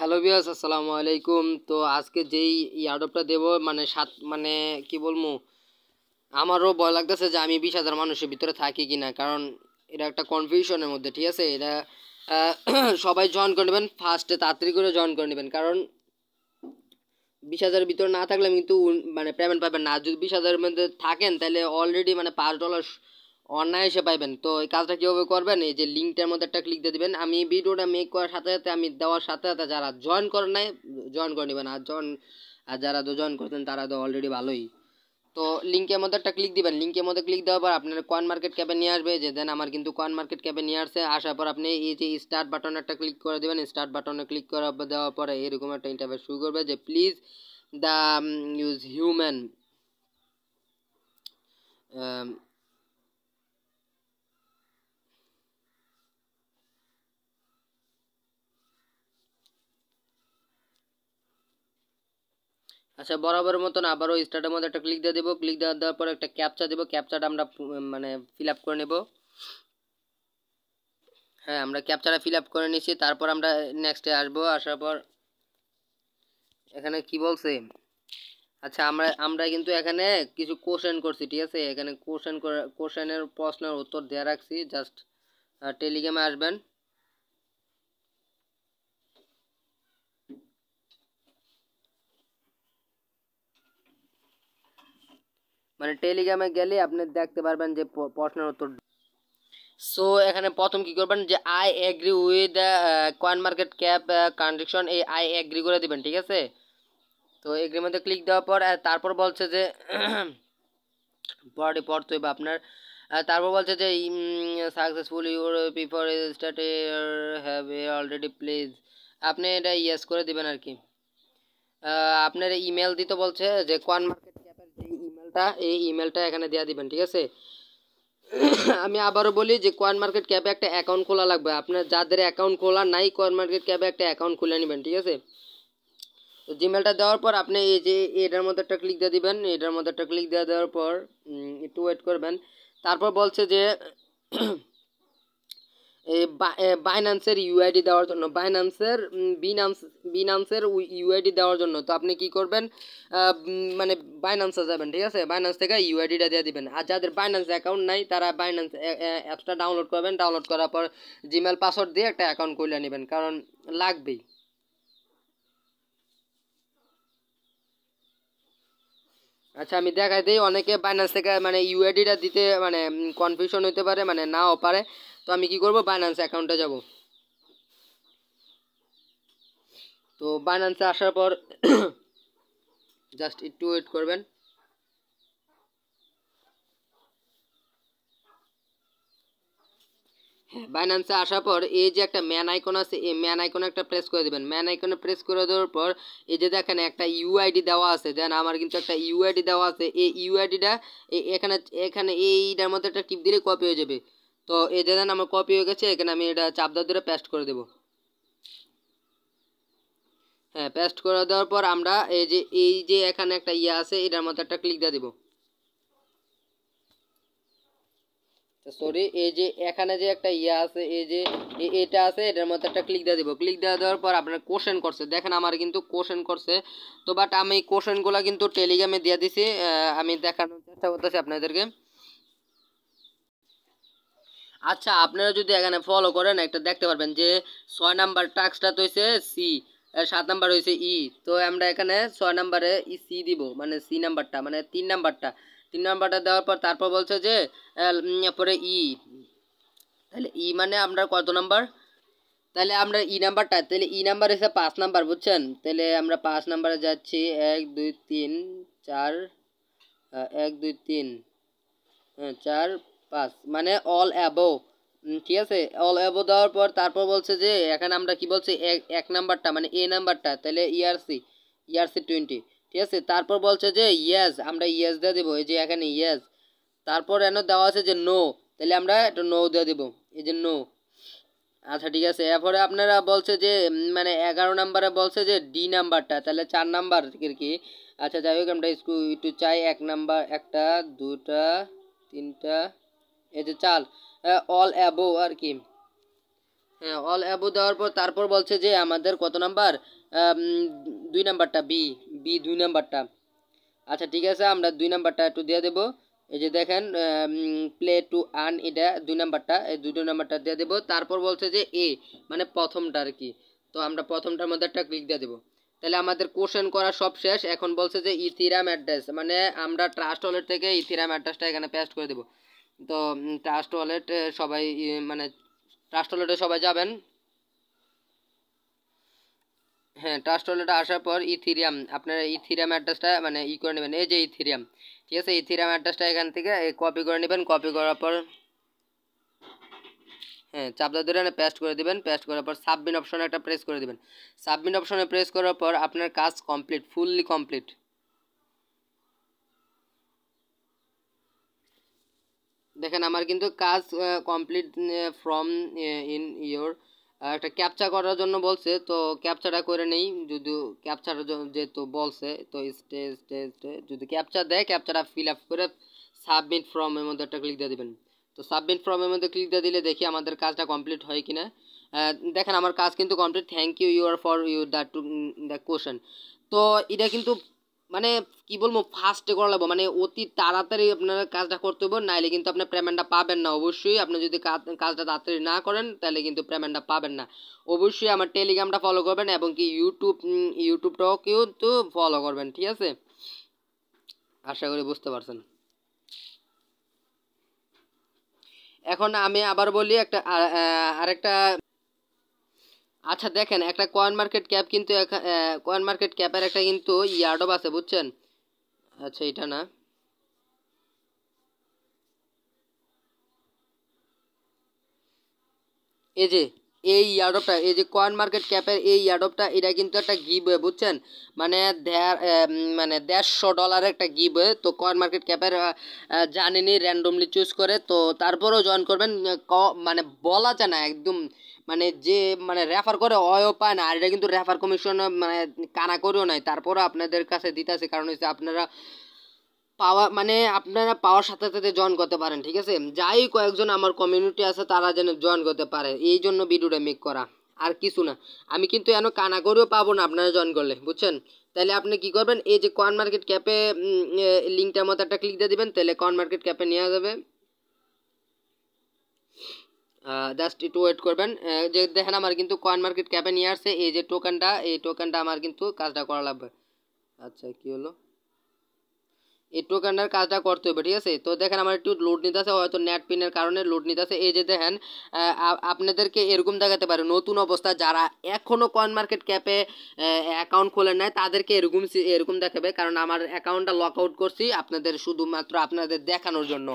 Hello বিয়াস আসসালামু আলাইকুম তো আজকে যেই ইয়ারডপটা দেব মানে সাত মানে কি বলব? আমারও ভয় লাগতেছে যে আমি বিশ হাজার মানুষের ভিতরে থাকি কি না কারণ এটা একটা কনফিউশনের মধ্যে, ঠিক আছে? এটা সবাই জয়েন করে নেবেন ফার্স্টে তাড়াতাড়ি করে জয়েন করে নেবেন, কারণ বিশ হাজারের ভিতরে না থাকলে কিন্তু মানে পেমেন্ট পাবেন না। যদি বিশ হাজারের মধ্যে থাকেন, তাহলে অলরেডি মানে পাঁচ ডলার অনায়াসে পাইবেন। তো এই কাজটা কীভাবে করবেন? এই যে লিঙ্কটার মধ্যে একটা ক্লিক দিয়ে দিবেন। আমি ভিডিওটা মেক করার সাথে সাথে, আমি দেওয়ার সাথে সাথে যারা জয়েন করেন নাই জয়েন করে নেবেন। আর জয়েন আর যারা তো জয়েন করতেন তারা তো অলরেডি ভালোই। তো লিঙ্কের মধ্যে একটা ক্লিক দিবেন। লিঙ্কের মধ্যে ক্লিক দেওয়ার পর আপনার কয়েন মার্কেট ক্যাপে নিয়ে আসবে। যে দেন আমার কিন্তু কয়েন মার্কেট ক্যাপে নিয়ে আসছে। আসার পর আপনি এই যে স্টার্ট বাটন একটা ক্লিক করে দেবেন। স্টার্ট বাটনে ক্লিক করা দেওয়ার পরে এরকম একটা ইন্টারফেস শুরু করবে যে প্লিজ দ্য ইউজ হিউম্যান আচ্ছা বরাবর মতন আবারও স্টার্টের মধ্যে একটা ক্লিক দিয়ে দেবো। ক্লিক দেওয়া দেওয়ার পর একটা ক্যাপচা দেবো। ক্যাপচাটা আমরা মানে ফিল আপ করে নেব। হ্যাঁ আমরা ক্যাপচাটা ফিল আপ করে নিছি তারপর আমরা নেক্সটে আসব। আসার পর এখানে কি বলছে? আচ্ছা আমরা আমরা কিন্তু এখানে কিছু কোশ্চেন করছি, ঠিক আছে? এখানে কোশ্চেন কোশ্চেনের প্রশ্নের উত্তর দেওয়া রাখছি। জাস্ট টেলিগ্রামে আসবেন। মানে টেলিগ্রামে গেলে আপনি দেখতে পারবেন যে প্রশ্নের উত্তর সো এখানে প্রথম কি করবেন? যে I agree with coin market cap condition এই আই এগ্রি করে দিবেন, ঠিক আছে? তো এগ্রির মধ্যে ক্লিক দেওয়ার পর তারপর বলছে যে পরে পড়তে হবে আপনার। তারপর বলছে যে successful your before start have already please আপনি এটা ইয়েস করে দিবেন আর কি। আপনার ইমেল দিতে বলছে যে কোয়ান মার্কেট এই ইমেলটা এখানে দেওয়া দিবেন, ঠিক আছে? আমি আবারও বলি যে কয়েন মার্কেট ক্যাবে একটা অ্যাকাউন্ট খোলা লাগবে। আপনার যাদের অ্যাকাউন্ট খোলা নাই কয়েন মার্কেট ক্যাবে একটা অ্যাকাউন্ট খুলে নেবেন, ঠিক আছে? তো জিমেলটা দেওয়ার পর আপনি এই যে এটার মধ্যে একটা ক্লিক দিয়ে দিবেন, এটার মধ্যে একটা ক্লিক দিয়ে দেওয়ার পর একটু ওয়েট করবেন। তারপর বলছে যে এই বাইন্যান্সের ইউআইডি দেওয়ার জন্য বাইনান্সের বিনান্স বিনান্সের ইউআইডি দেওয়ার জন্য। তো আপনি কি করবেন? মানে বাইন্যান্সে যাবেন, ঠিক আছে? বাইনান্স থেকে ইউআইডিটা দিয়ে দিবেন। আর যাদের বাইন্যান্স অ্যাকাউন্ট নাই, তারা বাইনান্স অ্যাপসটা ডাউনলোড করবেন। ডাউনলোড করার পর জিমেল পাসওয়ার্ড দিয়ে একটা অ্যাকাউন্ট খুলে নেবেন, কারণ লাগবেই। আচ্ছা আমি দেখাই দিই, অনেকে বাইনান্স থেকে মানে ইউআইডিটা দিতে মানে কনফিউশন হতে পারে মানে নাও পারে। তো আমি কি করব? বাইন্যান্স অ্যাকাউন্টে যাব। তো বাইন্যান্সে আসার পর জাস্ট একটু ওয়েট করবেন। বাইন্যান্সে আসার পর এই যে একটা ম্যান আইকন আছে, এই ম্যান আইকনে একটা প্রেস করে দেবেন। ম্যান আইকনে প্রেস করে দেওয়ার পর এই যে দেখেন একটা ইউআইডি দেওয়া আছে। দেন আমার কিন্তু একটা ইউআইডি দেওয়া আছে। এই ইউআইডিটা এখানে এখানে এইটার মধ্যে একটা টিপ দিলে কপি হয়ে যাবে। তো এই যে আমার কপি হয়ে গেছে, এখানে আমি এটা চাপ দাও ধরে পেস্ট করে দেবো। হ্যাঁ পেস্ট করে দেওয়ার পর আমরা এই যে এই যে এখানে একটা ইয়ে আছে, এটার মধ্যে একটা ক্লিক দিয়ে দেবো। সরি এই যে এখানে যে একটা ইয়ে আছে, এই যে এটা আছে, এটার মধ্যে একটা ক্লিক দিয়ে দিব। ক্লিক দিয়ে দেওয়ার পর আপনার কোশ্চেন করছে। দেখেন আমার কিন্তু কোশ্চেন করছে। তো বাট আমি কোশ্চেনগুলো কিন্তু টেলিগ্রামে দিয়ে দিছি আমি দেখানোর চেষ্টা করতেছি আপনাদেরকে। আচ্ছা আপনারা যদি এখানে ফলো করেন, একটা দেখতে পারবেন যে ছয় নাম্বার টাস্কটা তো হয়েছে সি সাত নাম্বার হয়েছে ই তো আমরা এখানে ছয় নাম্বারে ই সি দিব মানে সি নাম্বারটা মানে তিন নাম্বারটা। তিন নাম্বারটা দেওয়ার পর তারপর বলছে যে পরে ই তাহলে ই মানে আমরা কত নাম্বার? তাহলে আমরা ই নাম্বারটা, তাহলে ই নাম্বার এসে পাঁচ নাম্বার, বুঝছেন? তাহলে আমরা পাঁচ নাম্বারে যাচ্ছি, এক, দুই, তিন, চার এক, দুই, তিন হ্যাঁ চার পাঁচ মানে অল অ্যাবো ঠিক আছে? অল অ্যাবো দেওয়ার পর তারপর বলছে যে, এখানে আমরা কি বলছি? এক নাম্বারটা মানে এ নাম্বারটা, তাহলে ইআরসি ইআরসি টোয়েন্টি ঠিক আছে? তারপর বলছে যে ইয়েস আমরা ইয়েস দিয়ে দেবো, এই যে এখানে ইয়েস তারপর এন দেওয়া আছে যে নো তাহলে আমরা একটু নো দিয়ে দেবো, এই যে নো আচ্ছা ঠিক আছে, এরপরে আপনারা বলছে যে মানে এগারো নাম্বারে বলছে যে ডি নাম্বারটা, তাহলে চার নাম্বার আর কি। আচ্ছা যাই হোক, আমরা একটু একটু চাই, এক নাম্বার, একটা, দুটা, তিনটা এই যে চাল অল অ্যাবো আর কি। হ্যাঁ অল অ্যাবো দেওয়ার পর তারপর বলছে যে আমাদের কত নাম্বার? দুই নাম্বারটা বি বি দুই নাম্বারটা। আচ্ছা ঠিক আছে, আমরা দুই নাম্বারটা একটু দিয়ে দেবো। এই যে দেখেন প্লে টু আর্ন এটা দুই নাম্বারটা, এই দুটো নাম্বারটা দিয়ে দেবো। তারপর বলছে যে এ মানে প্রথমটা আর কি। তো আমরা প্রথমটার মধ্যে একটা ক্লিক দিয়ে দেবো। তাহলে আমাদের কোশ্চেন করা সব শেষ। এখন বলছে যে ইথিরাম অ্যাড্রেস মানে আমরা ট্রাস্ট ওয়ালেট থেকে ইথিরাম অ্যাড্রেসটা এখানে পেস্ট করে দেবো। তো ট্রাস্ট ওয়ালেট সবাই মানে ট্রাস্ট ওয়ালেটে সবাই যাবেন। হ্যাঁ ট্রাস্ট ওয়ালেটে আসার পর ইথিরিয়াম আপনার ইথিরিয়াম অ্যাড্রেসটা মানে ই করে নেবেন। এই যে ইথিরিয়াম ঠিক আছে? ইথিরিয়াম অ্যাড্রেসটা এখান থেকে কপি করে নেবেন। কপি করার পর হ্যাঁ চাপদা ধরে পেস্ট করে দিবেন। পেস্ট করার পর সাবমিট অপশনে একটা প্রেস করে দিবেন। সাবমিট অপশনে প্রেস করার পর আপনার কাজ কমপ্লিট ফুললি কমপ্লিট দেখেন আমার কিন্তু কাজ কমপ্লিট ফ্রম ইন ইয়োর একটা ক্যাপচা করার জন্য বলছে, তো ক্যাপচাটা করে নেই যদি ক্যাপচার যেহেতু বলছে, তো স্টেজ স্টেজ যদি ক্যাপচার দেয় ক্যাপচারটা ফিল আপ করে সাবমিট ফর্মের মধ্যে একটা ক্লিক দিয়ে দেবেন। তো সাবমিট ফর্মের মধ্যে ক্লিক দিয়ে দিলে দেখি আমাদের কাজটা কমপ্লিট হয় কিনা। দেখেন আমার কাজ কিন্তু complete thank you you are for you that to the question তো এটা কিন্তু মানে কি বলব ফাস্টে করা লাগবো মানে অতি তাড়াতাড়ি আপনার কাজটা করতে হবে নাইলে কিন্তু আপনার পেমেন্টটা পাবেন না, অবশ্যই। আপনি যদি কাজটা তাড়াতাড়ি না করেন, তাহলে কিন্তু পেমেন্টটা পাবেন না। অবশ্যই আমার টেলিগ্রামটা ফলো করবেন এবং কি ইউটিউব ইউটিউবটাও কিন্তু ফলো করবেন, ঠিক আছে? আশা করি বুঝতে পারছেন। এখন আমি আবার বলি একটা আরেকটা আচ্ছা দেখেন, একটা কয়েন মার্কেট ক্যাপ কিন্তু কয়েন মার্কেট ক্যাপের একটা কিন্তু ইয়ার্ডব আছে, বুঝছেন? আচ্ছা এটা না। এই যে, এই ইয়ার্ডপটা এই যে কয়েন মার্কেট ক্যাপের এই ইয়ার্ডপটা এটা কিন্তু একটা গিভ বুঝছেন? মানে দেড় মানে দেড়শো ডলারের একটা গিভ তো কয়েন মার্কেট ক্যাপের জানেনি র্যান্ডমলি চুজ করে, তো তারপরেও জয়েন করবেন মানে বলা যায় না, একদম মানে যে মানে রেফার করে অয়ও পায় না, আর এটা কিন্তু রেফার কমিশন মানে কানা করেও নাই। তারপরও আপনাদের কাছে দিতেছে, কারণ হচ্ছে আপনারা পাওয়া মানে আপনারা পাওয়ার সাথে সাথে জয়েন করতে পারেন, ঠিক আছে? যাই কয়েকজন আমার কমিউনিটি আছে, তারা যেন জয়েন করতে পারে। এই জন্য ভিডিওটা মেক করা। আর কিছু না। আমি কিন্তু এন কানা করেও পাবো না আপনারা জয়েন করলে, বুঝছেন? তাহলে আপনি কি করবেন? এই যে কয়েন মার্কেট ক্যাপে লিঙ্কটার মতো একটা ক্লিক দিয়ে দিবেন তাহলে কয়েন মার্কেট ক্যাপে নেওয়া যাবে। জাস্ট একটু ওয়েট করবেন। যে দেখেন আমার কিন্তু কয়েন মার্কেট ক্যাপে নিয়ে আসছে, এই যে টোকেনটা এই টোকেনটা আমার কিন্তু কাজটা করা লাগবে। আচ্ছা কি হলো? এই টোকেনটার কাজটা করতে হবে, ঠিক আছে? তো দেখেন আমার একটু লোড নিতে আছে হয়তো নেট পিনের কারণে লোড নিতে আছে এই যে দেখেন আপনাদেরকে এরকম দেখাতে পারে, নতুন অবস্থা, যারা এখনও কয়েন মার্কেট ক্যাপে অ্যাকাউন্ট খোলেন নাই, তাদেরকে এরকম এরকম দেখাবে, কারণ আমার অ্যাকাউন্টটা লক আউট করছি আপনাদের শুধুমাত্র আপনাদের দেখানোর জন্য।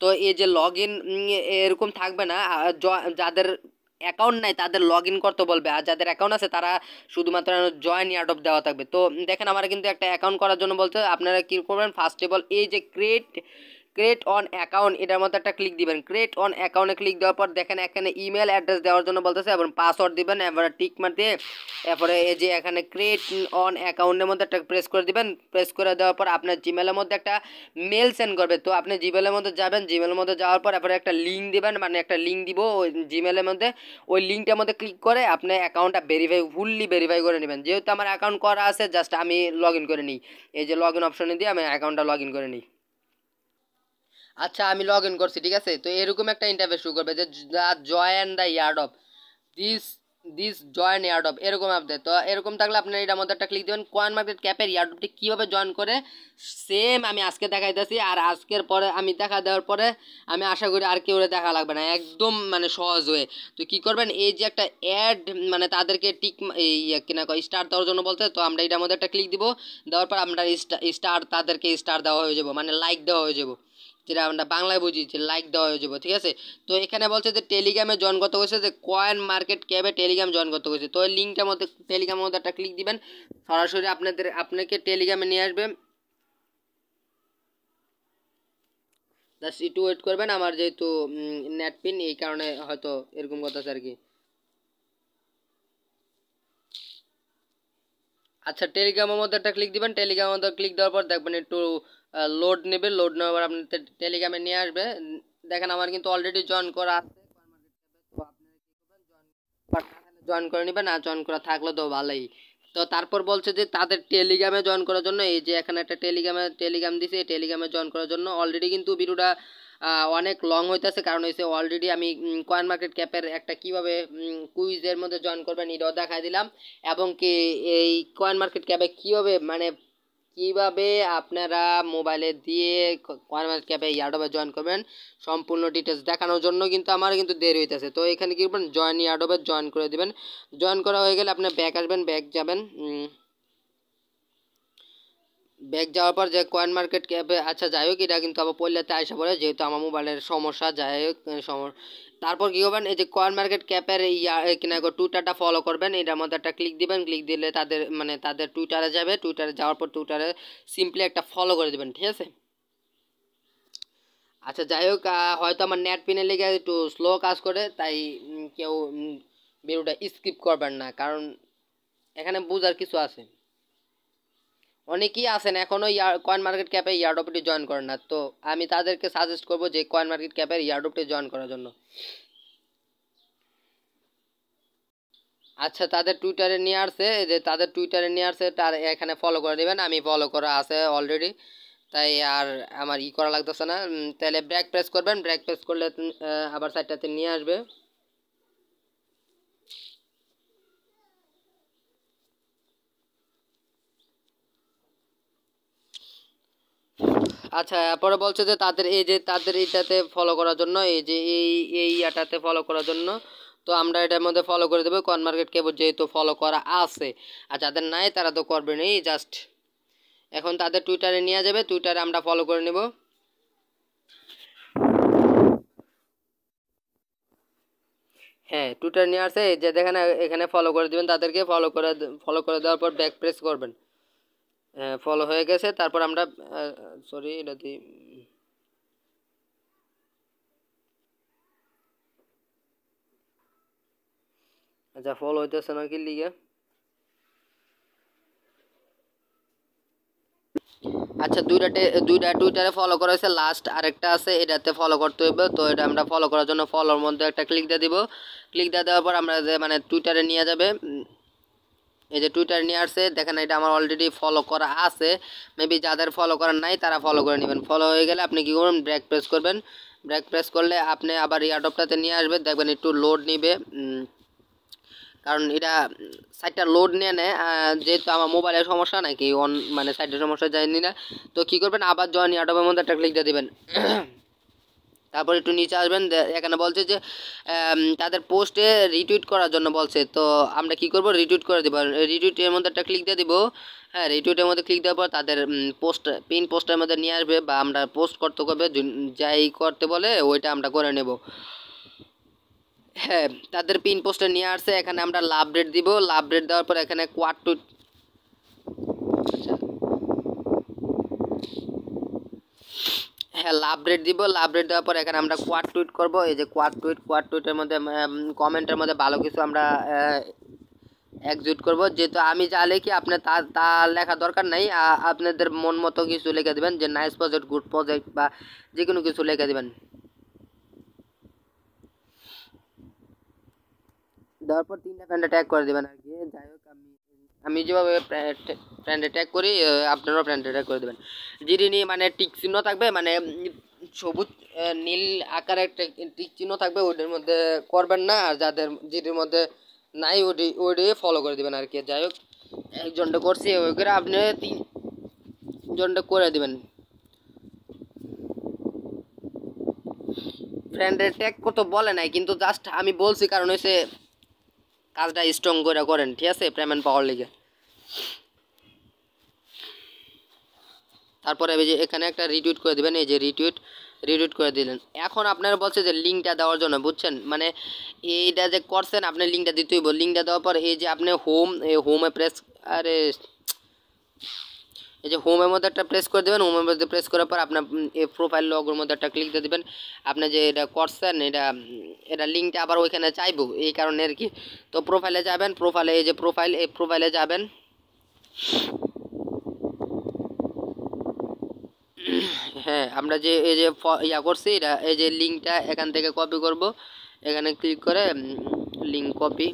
তো এই যে লগ ইন এরকম থাকবে না যাদের অ্যাকাউন্ট নাই, তাদের লগ ইন করতে বলবে। আর যাদের অ্যাকাউন্ট আছে, তারা শুধুমাত্র জয়েন ইয়ার্ড অফ দেওয়া থাকবে। তো দেখেন, আমার কিন্তু একটা অ্যাকাউন্ট করার জন্য বলতে আপনারা কী করবেন? ফার্স্ট অফ অল এই যে ক্রিয়েট ক্রিয়েট অন অ্যাকাউন্ট এটার মধ্যে একটা ক্লিক দিবেন। ক্রিয়েট অন অ্যাকাউন্টে ক্লিক দেওয়ার পর দেখেন এখানে ইমেল অ্যাড্রেস দেওয়ার জন্য বলতেছে এবং পাসওয়ার্ড দিবেন এবারে টিক মার দিয়ে এরপরে এই যে এখানে ক্রিয়েট অন অ্যাকাউন্টের মধ্যে একটা প্রেস করে দিবেন। প্রেস করে দেওয়ার পর আপনার জিমেলের মধ্যে একটা মেল সেন্ড করবে। তো আপনি জিমেলের মধ্যে যাবেন জিমেলের মধ্যে যাওয়ার পর এরপরে একটা লিঙ্ক দিবেন মানে একটা লিঙ্ক দিব, ওই জিমেলের মধ্যে। ওই লিঙ্কটার মধ্যে ক্লিক করে আপনি অ্যাকাউন্টটা ভেরিফাই ফুললি ভেরিফাই করে নেবেন। যেহেতু আমার অ্যাকাউন্ট করা আছে জাস্ট আমি লগ ইন করে নিই। এই যে লগ ইন অপশনে দিয়ে আমি অ্যাকাউন্টটা লগ ইন করে নিই। আচ্ছা আমি লগ ইন করছি, ঠিক আছে? তো এরকম একটা ইন্টারভিউ শুরু করবে যে join the airdrop this this join airdrop এরকম আপডেট। তো এরকম থাকলে আপনার এটার মধ্যে একটা ক্লিক দেবেন কয়েন মার্কেট ক্যাপের ইয়ার্ডপটি কীভাবে জয়েন করে সেম আমি আজকে দেখাইতেছি, আর আজকের পরে আমি দেখা দেওয়ার পরে আমি আশা করি আর কেউ দেখা লাগবে না, একদম মানে সহজ হয়ে। তো কী করবেন, এই যে একটা অ্যাড মানে তাদেরকে টিক এই কিনা স্টার দেওয়ার জন্য বলতে তো আমরা এটার মধ্যে একটা ক্লিক দিব, দেওয়ার পর আমরা স্টার তাদেরকে স্টার দেওয়া হয়ে যাব মানে লাইক দেওয়া হয়ে যাব। যেটা আমরা বাংলায় বুঝি যে লাইক দেওয়া হয়ে যাব, ঠিক আছে? তো এখানে বলছে যে টেলিগ্রামে জয়েন হয়েছে যে কয়েন মার্কেট ক্যাবে টেলিগ্রাম জয়েন হয়েছে তো ওই লিঙ্কটার মধ্যে টেলিগ্রামের মধ্যে একটা ক্লিক দিবেন, সরাসরি আপনাদের, আপনাকে টেলিগ্রামে নিয়ে আসবে। জাস্ট একটু ওয়েট করবেন, আমার যেহেতু নেট পিন এই কারণে হয়তো এরকম কথা আছে আর কি। আচ্ছা টেলিগ্রামের মধ্যে একটা ক্লিক দিবেন টেলিগ্রামের মধ্যে ক্লিক দেওয়ার পর দেখবেন একটু লোড নেবে লোড নেওয়ার পর আপনি টেলিগ্রামে নিয়ে আসবে। দেখেন আমার কিন্তু অলরেডি জয়েন করা আছে। জয়েন করে নেবেন, আর জয়েন করা থাকলে তো ভালোই। তো তারপর বলছে যে তাদের টেলিগ্রামে জয়েন করার জন্য, এই যে এখানে একটা টেলিগ্রামে টেলিগ্রাম দিছে, এই টেলিগ্রামে জয়েন করার জন্য অলরেডি কিন্তু ভিডিওটা অনেক লং হইতেছে। কারণ হয়েছে অলরেডি আমি কয়েন মার্কেট ক্যাপের একটা কীভাবে কুইজের মধ্যে জয়েন করবেন, এটাও দেখাই দিলাম। এবং কি এই কয়েন মার্কেট ক্যাপে কীভাবে মানে কীভাবে আপনারা মোবাইলে দিয়ে কয়েন মার্কেট ক্যাপে ইয়ারডবে জয়েন করবেন, সম্পূর্ণ ডিটেলস দেখানোর জন্য কিন্তু আমার কিন্তু দেরি হইতেছে। তো এখানে কি করবেন জয়েন ইয়ারডবে জয়েন করে দিবেন। জয়েন করা হয়ে গেলে আপনি ব্যাক আসবেন ব্যাক যাবেন ব্যাগ যাওয়ার পর যে কয়েন মার্কেট ক্যাপে আচ্ছা যাই হোক, এটা কিন্তু আবার পড়লেতে আসা পড়ে, যেহেতু আমার মোবাইলের সমস্যা, যাই হোক তারপর কী করবেন? এই যে কয়েন মার্কেট ক্যাপের ইয়া কিনা টুইটারটা ফলো করবেন। এটার মধ্যে একটা ক্লিক দিবেন। ক্লিক দিলে তাদের মানে তাদের টুইটারে যাবে। টুইটারে যাওয়ার পর টুইটারে সিম্পলি একটা ফলো করে দেবেন, ঠিক আছে? আচ্ছা যাই হোক হয়তো আমার নেট পিনে লেগে একটু স্লো কাজ করে, তাই কেউ ভিডিওটা স্কিপ করবেন না। কারণ এখানে বুঝার কিছু আছে। অনেকেই আছেন, এখনও ইয়ার কয়েন মার্কেট ক্যাপে ইয়ারডপটি জয়েন করেন না। তো আমি তাদেরকে সাজেস্ট করব যে কয়েন মার্কেট ক্যাপের ইয়ারডপটি জয়েন করার জন্য। আচ্ছা তাদের টুইটারে নিয়ে আসছে যে তাদের টুইটারে নিয়ে আসছে, তার এখানে ফলো করে দেবেন আমি ফলো করা আছে অলরেডি তাই আর আমার ই করা লাগতেছে না। তাহলে ব্রেক প্রেস করবেন ব্রেক প্রেস করলে আবার সাইডটাতে নিয়ে আসবে। আচ্ছা পরে বলছে যে তাদের এই যে তাদের এইটাতে ফলো করার জন্য, এই যে এই এই ইয়াটাতে ফলো করার জন্য, তো আমরা এটার মধ্যে ফলো করে দেবো। কন মার্কেট কেবল যেহেতু ফলো করা আছে। আর যাদের নাই, তারা তো করবে নেই জাস্ট এখন তাদের টুইটারে নিয়ে যাবে টুইটারে আমরা ফলো করে নেব। হ্যাঁ টুইটার নিয়ে আসে যে দেখেন, এখানে ফলো করে দেবেন তাদেরকে ফলো করে ফলো করে দেওয়ার পর ব্যাক প্রেস করবেন। ফলো হয়ে গেছে। তারপর আমরা সরি এটা দিই আচ্ছা ফলো হইতেছে না কি লিগে? আচ্ছা দুইটা দুইটা টুইটারে ফলো করা হয়েছে। লাস্ট আরেকটা আছে, এটাতে ফলো করতে হবে তো এটা আমরা ফলো করার জন্য ফলোর মধ্যে একটা ক্লিক দিয়ে দিব। ক্লিক দিয়ে দেওয়ার পর আমরা মানে টুইটারে নিয়ে যাবে। এই যে টুইটার নিয়ে আসছে, দেখেন এটা আমার অলরেডি ফলো করা আছে। মেবি যাদের ফলো করার নাই, তারা ফলো করে নেবেন। ফলো হয়ে গেলে আপনি কী করবেন? ব্রেক প্রেস করবেন। ব্রেক প্রেস করলে আপনি আবার ইয়ারডপটাতে নিয়ে আসবেন। দেখবেন একটু লোড নিবে। কারণ এটা সাইটটা লোড নিয়ে নেয়। যেহেতু আমার মোবাইলের সমস্যা, নাকি অন মানে সাইটের সমস্যা যায়নি না। তো কী করবেন? আবার জয়েন ইয়ারডপের মধ্যে একটা ক্লিক দিয়ে দেবেন। তারপর একটু নিচে আসবেন এখানে বলছে যে তাদের পোস্টে রিটুইট করার জন্য বলছে। তো আমরা কি করব? রিটুইট করে দেবো। রিটুইটের মধ্যে একটা ক্লিক দিয়ে দেবো। হ্যাঁ রিটুইটের মধ্যে ক্লিক দেওয়ার পর তাদের পোস্ট পিন পোস্টের মধ্যে নিয়ে আসবে বা আমরা পোস্ট করতে করবে যাই করতে বলে, ওইটা আমরা করে নেব। হ্যাঁ তাদের পিন পোস্টে নিয়ে আসছে। এখানে আমরা লাভ রেট দিব। লাভ রেট দেওয়ার পর এখানে কোয়ার টুইট হ্যাঁ লাভ রেট দিব লাভ রেট দেওয়ার পর এখানে আমরা কোয়ার টুইট করব। এই যে কোয়ার টুইট কোয়ার টুইটের মধ্যে কমেন্টের মধ্যে ভালো কিছু আমরা একজুট করব। যেহেতু আমি যা লিখি, আপনার তা তা লেখা দরকার নাই। আপনাদের মন মতো কিছু লিখে দেবেন, যে নাইস প্রজেক্ট গুড প্রজেক্ট বা যে কোনো কিছু লিখে দেবেন। দেওয়ার পর তিনটা ফ্রেন্ডে ট্যাগ করে দেবেন আর কি। যাই হোক আমি যেভাবে ফ্রেন্ডে ট্যাগ করি আপনারাও ফ্রেন্ডে ট্যাগ করে দেবেন। নিয়ে মানে টিক চিহ্ন থাকবে মানে সবুজ নীল আকারের টিক চিহ্ন থাকবে ওইটার মধ্যে করবেন না, আর যাদের যেটির মধ্যে নাই ওটি ওটি ফলো করে দেবেন আর কি। যাই হোক একজনটা করছি ওই করে আপনি তিনজনটা করে দেবেন। ফ্রেন্ডের ট্যাগ করতে বলে নাই, কিন্তু জাস্ট আমি বলছি কারণ হচ্ছে কাজটা স্ট্রং করে করেন, ঠিক আছে? পেমেন্ট পাওয়ার লিগে। তারপরে এই যে এখানে একটা রিটুইট করে দেবেন, এই যে রিটুইট রিটুইট করে দিলেন। এখন আপনার বলছে যে লিঙ্কটা দেওয়ার জন্য, বুঝছেন? মানে এইটা যে করছেন, আপনি লিঙ্কটা দিতেই লিঙ্কটা দেওয়ার পর এই যে আপনি হোম এই হোমে প্রেস আরে এই যে হোমের মধ্যে একটা প্রেস করে দেবেন হোমের মধ্যে প্রেস করার পর আপনার এই প্রোফাইল লগের মধ্যে একটা ক্লিক দিয়ে দেবেন। আপনি যে এটা করছেন, এটা এটা লিঙ্কটা আবার ওইখানে চাইব, এই কারণে আর কি। তো প্রোফাইলে যাবেন প্রোফাইলে এই যে প্রোফাইল এই প্রোফাইলে যাবেন। হ্যাঁ আমরা যে, এই যে ইয়া করছি, এটা, এই যে লিঙ্কটা এখান থেকে কপি করব। এখানে ক্লিক করে লিঙ্ক কপি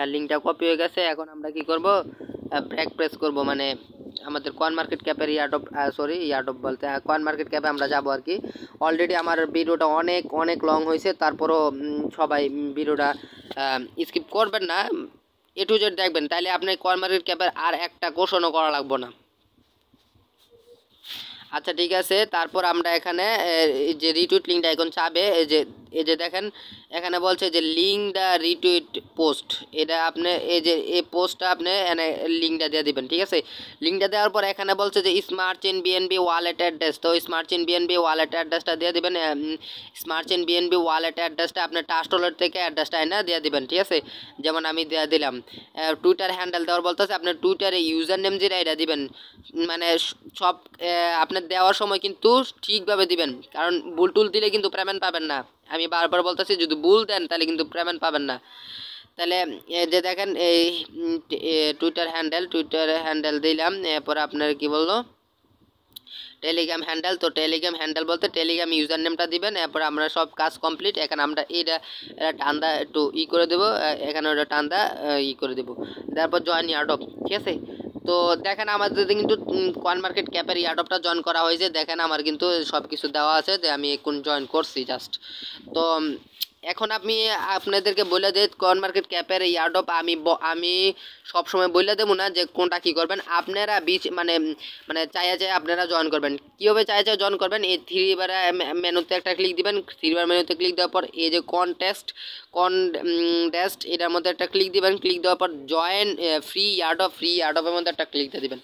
আর লিঙ্কটা কপি হয়ে গেছে, এখন আমরা কি করব? ব্রেক প্রেস করব মানে আমাদের কয়েন মার্কেট ক্যাপের ইয়ার্ডপ সরি ইয়ার্ডপ বলতে কয়েন মার্কেট ক্যাপে আমরা যাব আর কি। অলরেডি আমার ভিডিওটা অনেক অনেক লং হয়েছে, তারপরও সবাই ভিডিওটা স্কিপ করবেন না। এ টু জেড দেখবেন তাহলে আপনি কয়েন মার্কেট ক্যাপের আর একটা কোশনও করা লাগবে না। আচ্ছা ঠিক আছে, তারপর আমরা এখানে যে রিটুইট লিঙ্কটা এখন চাবে যে এই যে দেখেন, এখানে বলছে যে লিঙ্ক দ্য রিটুইট পোস্ট এটা আপনি এই যে, এই পোস্টটা আপনি এনে লিঙ্কটা দিয়ে দিবেন, ঠিক আছে? লিঙ্কটা দেওয়ার পর এখানে বলছে যে smart chain BNB wallet address তো স্মার্ট চেন বিএনবি ওয়ালেট অ্যাড্রেসটা দিয়ে দিবেন স্মার্ট চেন বিএনবি ওয়ালেট অ্যাড্রেসটা আপনি টাস্টলের থেকে অ্যাড্রেসটা এনে দিয়ে দিবেন, ঠিক আছে? যেমন আমি দিয়ে দিলাম। টুইটার হ্যান্ডেল দেওয়ার বলতেছে, আপনি টুইটারে ইউজার নেম যেটা, এটা দিবেন। মানে সব আপনার দেওয়ার সময় কিন্তু ঠিকভাবে দিবেন, কারণ ভুল টুল দিলে কিন্তু পেমেন্ট পাবেন না। আমি বারবার বলতেছি, যদি ভুল দেন, তাহলে কিন্তু পেমেন্ট পাবেন না। তাহলে যে দেখেন, এই টুইটার হ্যান্ডেল টুইটার হ্যান্ডেল দিলাম, এরপর আপনার কি বলল? টেলিগ্রাম হ্যান্ডেল তো টেলিগ্রাম হ্যান্ডেল বলতে টেলিগ্রাম ইউজার নেমটা দিবেন, এরপর আমরা সব কাজ কমপ্লিট এখানে আমরা এটা টান্দা একটু ই করে দেবো এখানে ওটা টান্দা ই করে দেবো। তারপর জয়েন ইয়ার্ডপ ঠিক আছে? তো দেখেন আমাদের কিন্তু কয়েন মার্কেট ক্যাপের ইয়ার্ডপটা জয়েন করা হয়েছে। দেখেন আমার কিন্তু সব কিছু দেওয়া আছে যে আমি এখন জয়েন করছি জাস্ট তো এখন আমি আপনাদেরকে বলে দিই কয়েন মার্কেট ক্যাপের ইয়ার্ড অফ আমি আমি সবসময় বলে দেবো না যে কোনটা কী করবেন। আপনারা বিচ মানে মানে চাইয়া চাই আপনারা জয়েন করবেন। কীভাবে চাই চাই জয়েন করবেন? এই থ্রি বার মেনুতে একটা ক্লিক দিবেন। থ্রি বার মেনুতে ক্লিক দেওয়ার পর এই যে কনটেস্ট কন টেস্ট এটার মধ্যে একটা ক্লিক দিবেন। ক্লিক দেওয়ার পর join free airdrop free ইয়ার্ড অফের মধ্যে একটা ক্লিক দিয়ে দিবেন।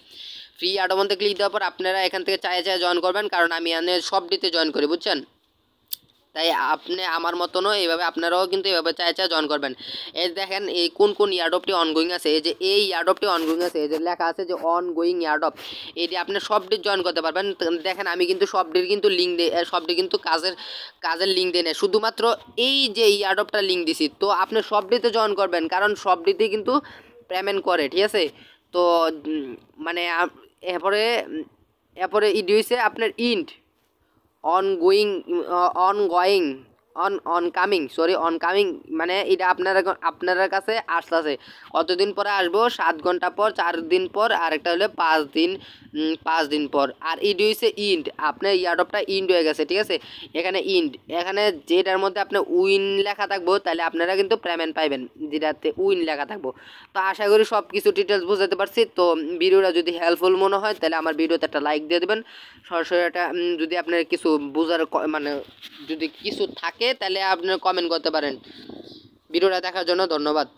ফ্রি মধ্যে ক্লিক দেওয়ার পর আপনারা এখান থেকে চাইয়া চাই জয়েন করবেন। কারণ আমি এনে সব দিতে জয়েন করি, বুঝছেন? তাই আপনি আমার মতনও এইভাবে আপনারাও কিন্তু এইভাবে চাই চাই জয়েন করবেন। এই দেখেন, এই কোন কোন ইয়ারডপটি অনগোয়িং আছে, এই যে এই ইয়ারডপটি অনগোয়িং আছে, এই যে লেখা আছে যে অনগোয়িং ইয়ারডপ এটি আপনি সবটি জয়েন করতে পারবেন। দেখেন, আমি কিন্তু সবটির কিন্তু লিঙ্ক দিই সবটি কিন্তু কাজের কাজের লিঙ্ক দিই না শুধুমাত্র এই যে ইয়ারডপটা লিঙ্ক দিছি, তো আপনি সবটিতে জয়েন করবেন, কারণ সবটিতেই কিন্তু পেমেন্ট করে, ঠিক আছে? তো মানে এরপরে এরপরে ইডি হয়েছে আপনার int ongoing ongoing on oncoming sorry oncoming মানে এটা আপনার আপনার কাছে আসতেছে। কতদিন পরে আসব? সাত ঘণ্টা পর, চার দিন পর, আরেকটা হলে পাঁচ দিন। পাঁচ দিন পর। আর ইড হইছে ইন্ড আপনার ইয়ারডপটা ইন্ড হয়ে গেছে, ঠিক আছে? এখানে ইন্ড এখানে যেটার মধ্যে আপনার উইন লেখা থাকব, তাহলে আপনারা কিন্তু পেমেন্ট পাইবেন, যেটাতে উইন লেখা থাকব। তো আশা করি সব কিছু ডিটেলস বুঝাতে পারছি। তো ভিডিওটা যদি হেল্পফুল মনে হয়, তাহলে আমার ভিডিওতে একটা লাইক দিয়ে দেবেন। সরাসরি একটা যদি আপনার কিছু বোঝার মানে যদি কিছু থাকে, তাহলে আপনার কমেন্ট করতে পারেন। ভিডিওটা দেখার জন্য ধন্যবাদ।